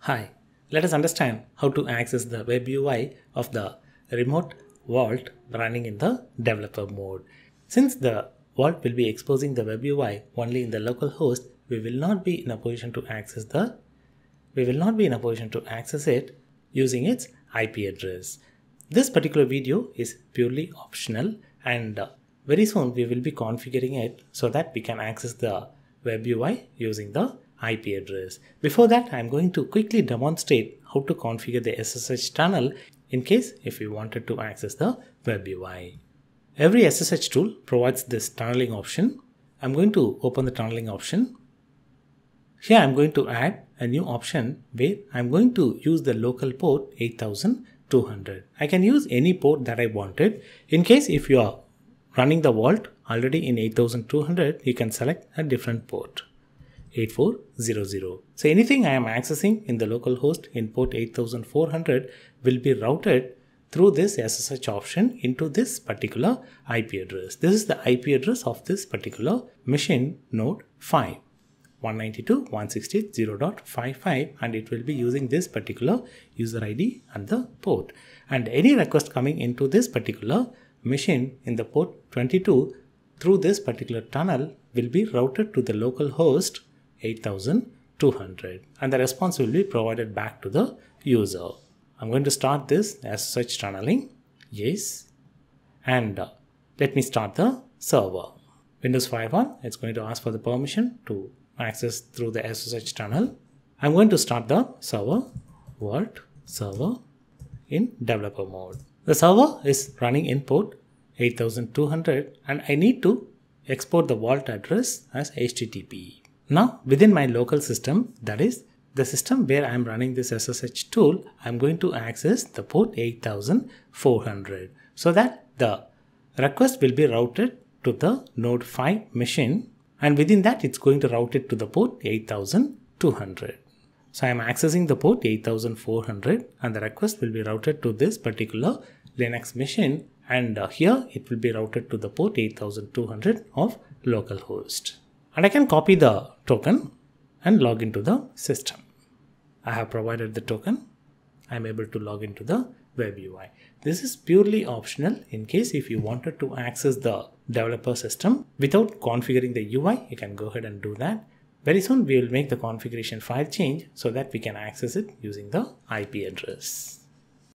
Hi, let us understand how to access the web UI of the remote vault running in the developer mode. Since the vault will be exposing the web UI only in the local host, we will not be in a position to access the we will not be in a position to access it using its IP address. This particular video is purely optional and uh, very soon we will be configuring it so that we can access the web UI using the IP address. Before that, I'm going to quickly demonstrate how to configure the SSH tunnel in case if you wanted to access the web UI. Every SSH tool provides this tunneling option. I'm going to open the tunneling option. Here I'm going to add a new option where I'm going to use the local port 8200. I can use any port that I wanted. In case if you are running the vault already in 8200, you can select a different port. 8400. So anything I am accessing in the local host in port 8400 will be routed through this SSH option into this particular IP address. This is the IP address of this particular machine node 5. 192.168.0.55 and it will be using this particular user ID and the port. And any request coming into this particular machine in the port 22 through this particular tunnel will be routed to the local host 8200 and the response will be provided back to the user. I'm going to start this as SSH tunneling. Yes. And uh, let me start the server. Windows 5 on, it's going to ask for the permission to access through the SSH tunnel. I'm going to start the server, vault server in developer mode. The server is running in port 8200 and I need to export the vault address as HTTP. Now within my local system, that is the system where I'm running this SSH tool, I'm going to access the port 8400 so that the request will be routed to the node 5 machine and within that it's going to route it to the port 8200. So I'm accessing the port 8400 and the request will be routed to this particular Linux machine and uh, here it will be routed to the port 8200 of localhost. And I can copy the token and log into the system. I have provided the token. I'm able to log into the web UI. This is purely optional in case if you wanted to access the developer system without configuring the UI, you can go ahead and do that. Very soon we will make the configuration file change so that we can access it using the IP address.